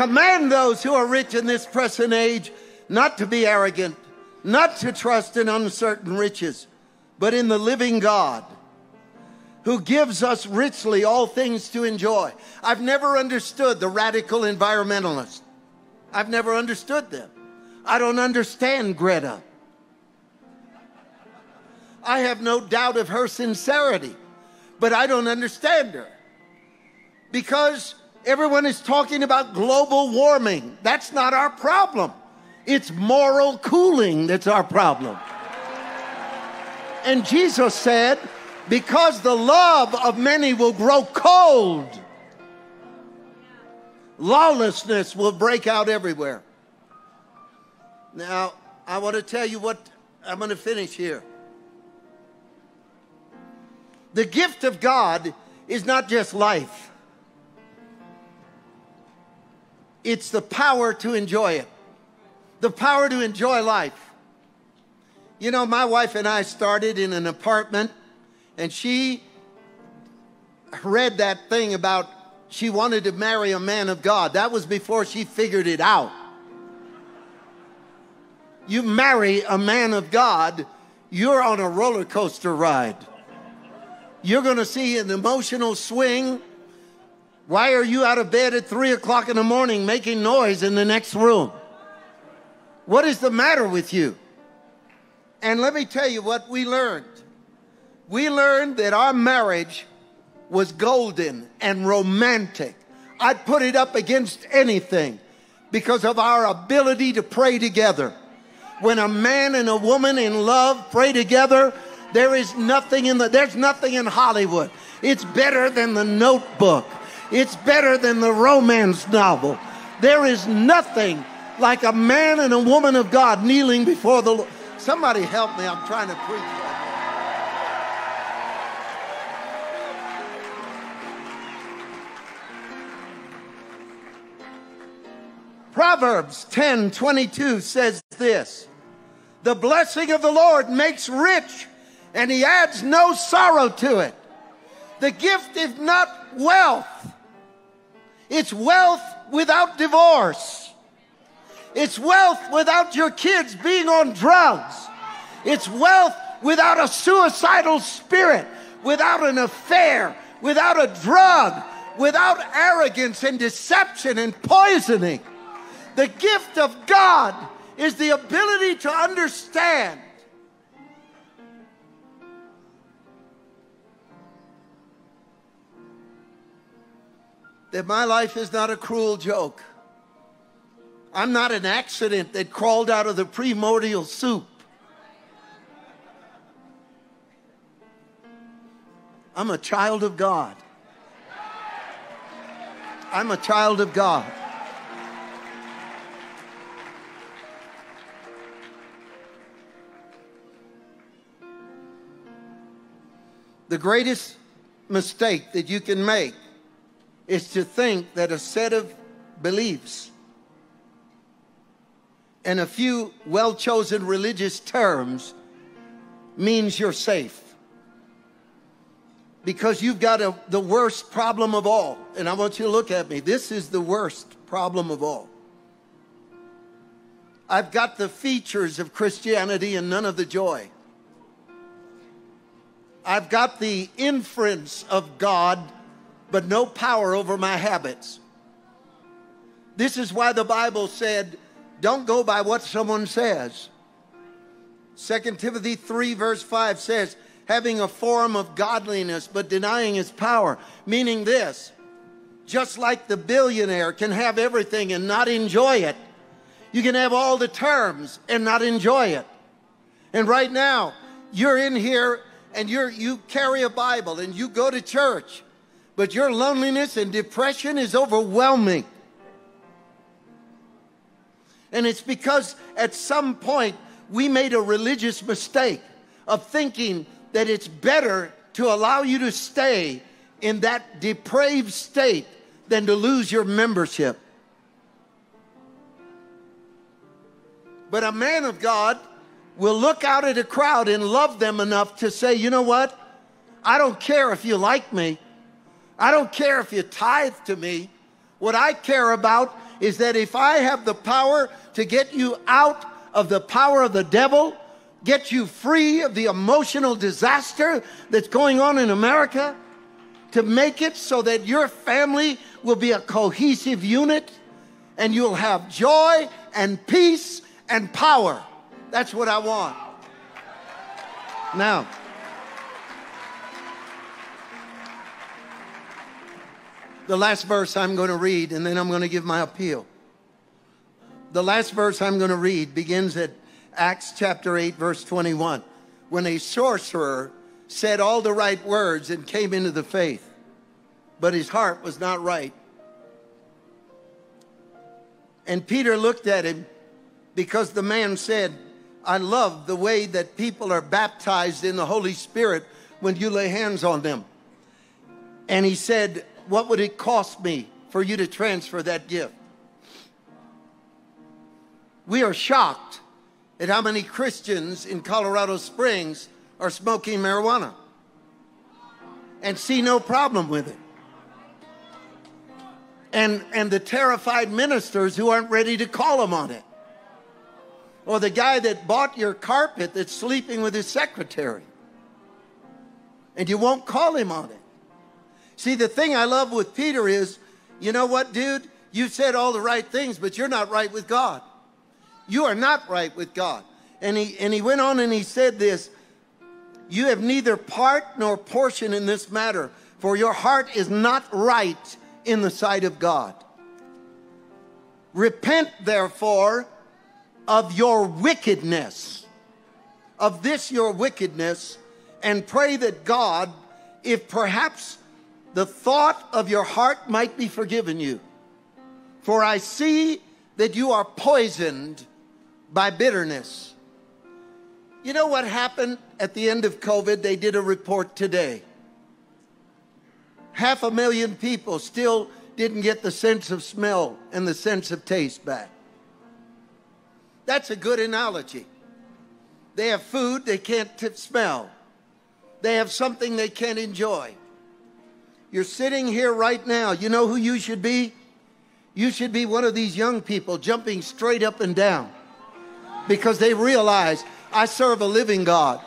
command those who are rich in this present age not to be arrogant, not to trust in uncertain riches, but in the living God who gives us richly all things to enjoy. I've never understood the radical environmentalists. I've never understood them. I don't understand Greta. I have no doubt of her sincerity, but I don't understand her. Because everyone is talking about global warming. That's not our problem. It's moral cooling that's our problem. And Jesus said, because the love of many will grow cold, lawlessness will break out everywhere. Now, I want to tell you what I'm going to finish here. The gift of God is not just life, it's the power to enjoy it, the power to enjoy life. You know, my wife and I started in an apartment, and she read that thing about she wanted to marry a man of God. That was before she figured it out. You marry a man of God, you're on a roller coaster ride. You're going to see an emotional swing. Why are you out of bed at three o'clock in the morning making noise in the next room? What is the matter with you? And let me tell you what we learned. We learned that our marriage was golden and romantic. I'd put it up against anything because of our ability to pray together. When a man and a woman in love pray together, there is nothing in the there's nothing in Hollywood. It's better than the notebook. It's better than the romance novel. There is nothing like a man and a woman of God kneeling before the Lord. Somebody help me. I'm trying to preach. Proverbs 10 22 says this The blessing of the Lord makes rich, and he adds no sorrow to it. The gift is not wealth, it's wealth without divorce. It's wealth without your kids being on drugs. It's wealth without a suicidal spirit, without an affair, without a drug, without arrogance and deception and poisoning. The gift of God is the ability to understand that my life is not a cruel joke. I'm not an accident that crawled out of the primordial soup. I'm a child of God. I'm a child of God. The greatest mistake that you can make is to think that a set of beliefs and a few well chosen religious terms means you're safe. Because you've got a, the worst problem of all. And I want you to look at me. This is the worst problem of all. I've got the features of Christianity and none of the joy. I've got the inference of God, but no power over my habits. This is why the Bible said, don't go by what someone says. 2 Timothy 3, verse 5 says, having a form of godliness but denying its power, meaning this just like the billionaire can have everything and not enjoy it, you can have all the terms and not enjoy it. And right now, you're in here and you're, you carry a Bible and you go to church, but your loneliness and depression is overwhelming. And it's because at some point we made a religious mistake of thinking that it's better to allow you to stay in that depraved state than to lose your membership. But a man of God will look out at a crowd and love them enough to say, you know what? I don't care if you like me. I don't care if you tithe to me. What I care about is that if I have the power to get you out of the power of the devil, get you free of the emotional disaster that's going on in America, to make it so that your family will be a cohesive unit and you'll have joy and peace and power. That's what I want. Now, the last verse I'm going to read, and then I'm going to give my appeal. The last verse I'm going to read begins at Acts chapter 8, verse 21, when a sorcerer said all the right words and came into the faith, but his heart was not right. And Peter looked at him because the man said, I love the way that people are baptized in the Holy Spirit when you lay hands on them. And he said, What would it cost me for you to transfer that gift? We are shocked at how many Christians in Colorado Springs are smoking marijuana and see no problem with it. And, and the terrified ministers who aren't ready to call them on it. Or the guy that bought your carpet that's sleeping with his secretary. And you won't call him on it. See, the thing I love with Peter is, you know what, dude? You said all the right things, but you're not right with God. You are not right with God. And he, and he went on and he said this You have neither part nor portion in this matter, for your heart is not right in the sight of God. Repent, therefore, of your wickedness, of this your wickedness, and pray that God, if perhaps the thought of your heart might be forgiven you. For I see that you are poisoned by bitterness. You know what happened at the end of COVID? They did a report today. Half a million people still didn't get the sense of smell and the sense of taste back. That's a good analogy. They have food they can't smell, they have something they can't enjoy. You're sitting here right now. You know who you should be? You should be one of these young people jumping straight up and down because they realize I serve a living God.